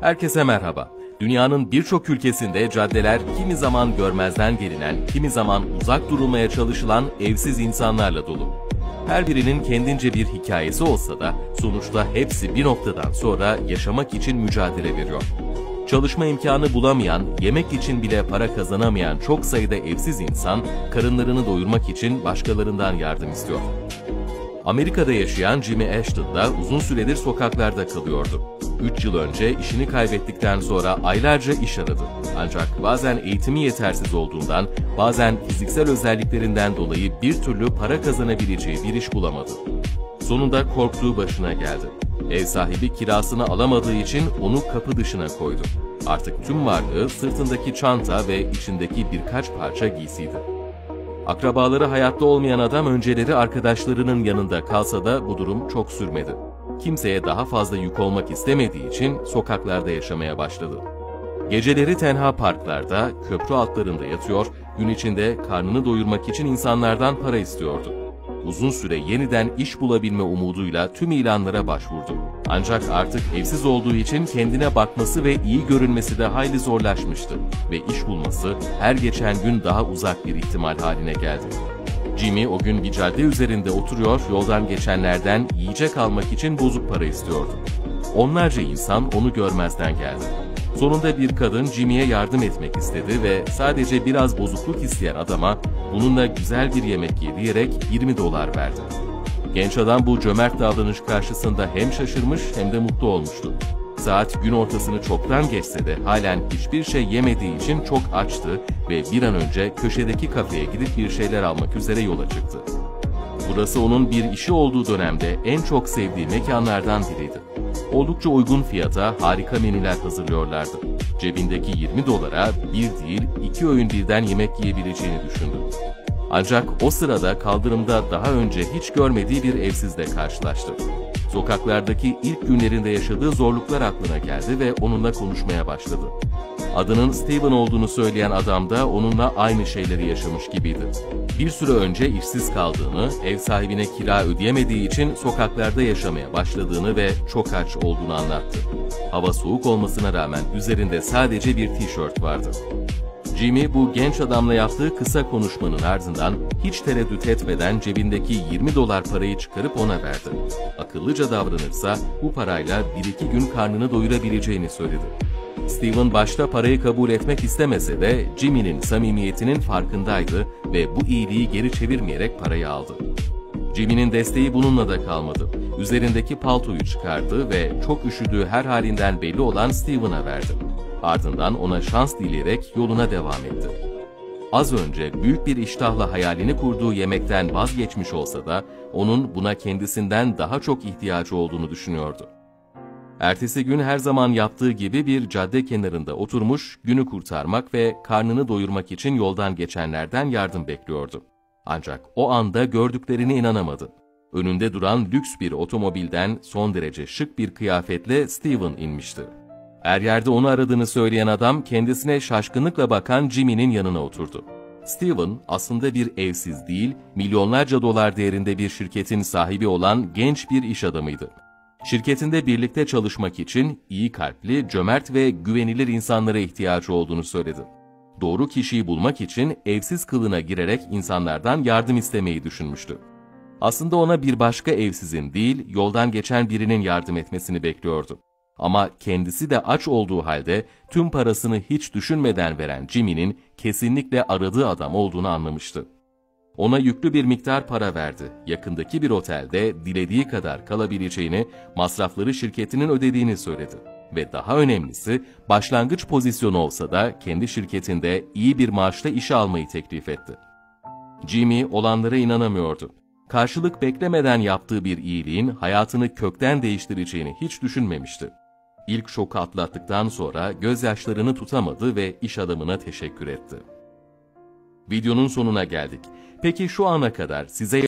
Herkese merhaba. Dünyanın birçok ülkesinde caddeler kimi zaman görmezden gelinen, kimi zaman uzak durulmaya çalışılan evsiz insanlarla dolu. Her birinin kendince bir hikayesi olsa da sonuçta hepsi bir noktadan sonra yaşamak için mücadele veriyor. Çalışma imkanı bulamayan, yemek için bile para kazanamayan çok sayıda evsiz insan karınlarını doyurmak için başkalarından yardım istiyor. Amerika'da yaşayan Jimmy Ashton da uzun süredir sokaklarda kalıyordu. 3 yıl önce işini kaybettikten sonra aylarca iş aradı. Ancak bazen eğitimi yetersiz olduğundan, bazen fiziksel özelliklerinden dolayı bir türlü para kazanabileceği bir iş bulamadı. Sonunda korktuğu başına geldi. Ev sahibi kirasını alamadığı için onu kapı dışına koydu. Artık tüm varlığı sırtındaki çanta ve içindeki birkaç parça giysiydi. Akrabaları hayatta olmayan adam önceleri arkadaşlarının yanında kalsa da bu durum çok sürmedi. Kimseye daha fazla yük olmak istemediği için sokaklarda yaşamaya başladı. Geceleri tenha parklarda, köprü altlarında yatıyor, gün içinde karnını doyurmak için insanlardan para istiyordu. Uzun süre yeniden iş bulabilme umuduyla tüm ilanlara başvurdu. Ancak artık evsiz olduğu için kendine bakması ve iyi görünmesi de hayli zorlaşmıştı ve iş bulması her geçen gün daha uzak bir ihtimal haline geldi. Jimmy o gün bir cadde üzerinde oturuyor, yoldan geçenlerden yiyecek almak için bozuk para istiyordu. Onlarca insan onu görmezden geldi. Sonunda bir kadın Jimmy'ye yardım etmek istedi ve sadece biraz bozukluk isteyen adama bununla güzel bir yemek ye diyerek 20 dolar verdi. Genç adam bu cömert davranış karşısında hem şaşırmış hem de mutlu olmuştu. Saat gün ortasını çoktan geçse de halen hiçbir şey yemediği için çok açtı ve bir an önce köşedeki kafeye gidip bir şeyler almak üzere yola çıktı. Burası onun bir işi olduğu dönemde en çok sevdiği mekanlardan biriydi. Oldukça uygun fiyata harika menüler hazırlıyorlardı. Cebindeki 20 dolara bir değil iki öğün birden yemek yiyebileceğini düşündü. Ancak o sırada kaldırımda daha önce hiç görmediği bir evsizle karşılaştı. Sokaklardaki ilk günlerinde yaşadığı zorluklar aklına geldi ve onunla konuşmaya başladı. Adının Steven olduğunu söyleyen adam da onunla aynı şeyleri yaşamış gibiydi. Bir süre önce işsiz kaldığını, ev sahibine kira ödeyemediği için sokaklarda yaşamaya başladığını ve çok aç olduğunu anlattı. Hava soğuk olmasına rağmen üzerinde sadece bir tişört vardı. Jimmy bu genç adamla yaptığı kısa konuşmanın ardından hiç tereddüt etmeden cebindeki 20 dolar parayı çıkarıp ona verdi. Akıllıca davranırsa bu parayla bir iki gün karnını doyurabileceğini söyledi. Steven başta parayı kabul etmek istemese de Jimmy'nin samimiyetinin farkındaydı ve bu iyiliği geri çevirmeyerek parayı aldı. Jimmy'nin desteği bununla da kalmadı. Üzerindeki paltoyu çıkardı ve çok üşüdüğü her halinden belli olan Steven'a verdi. Ardından ona şans dileyerek yoluna devam etti. Az önce büyük bir iştahla hayalini kurduğu yemekten vazgeçmiş olsa da onun buna kendisinden daha çok ihtiyacı olduğunu düşünüyordu. Ertesi gün her zaman yaptığı gibi bir cadde kenarında oturmuş, günü kurtarmak ve karnını doyurmak için yoldan geçenlerden yardım bekliyordu. Ancak o anda gördüklerine inanamadı. Önünde duran lüks bir otomobilden son derece şık bir kıyafetle Steven inmişti. Her yerde onu aradığını söyleyen adam kendisine şaşkınlıkla bakan Jimmy'nin yanına oturdu. Steven aslında bir evsiz değil, milyonlarca dolar değerinde bir şirketin sahibi olan genç bir iş adamıydı. Şirketinde birlikte çalışmak için iyi kalpli, cömert ve güvenilir insanlara ihtiyacı olduğunu söyledi. Doğru kişiyi bulmak için evsiz kılına girerek insanlardan yardım istemeyi düşünmüştü. Aslında ona bir başka evsizin değil, yoldan geçen birinin yardım etmesini bekliyordu. Ama kendisi de aç olduğu halde tüm parasını hiç düşünmeden veren Jimmy'nin kesinlikle aradığı adam olduğunu anlamıştı. Ona yüklü bir miktar para verdi. Yakındaki bir otelde dilediği kadar kalabileceğini, masrafları şirketinin ödediğini söyledi. Ve daha önemlisi, başlangıç pozisyonu olsa da kendi şirketinde iyi bir maaşla işe almayı teklif etti. Jimmy olanlara inanamıyordu. Karşılık beklemeden yaptığı bir iyiliğin hayatını kökten değiştireceğini hiç düşünmemişti. İlk şoku atlattıktan sonra gözyaşlarını tutamadı ve iş adamına teşekkür etti. Videonun sonuna geldik. Peki şu ana kadar size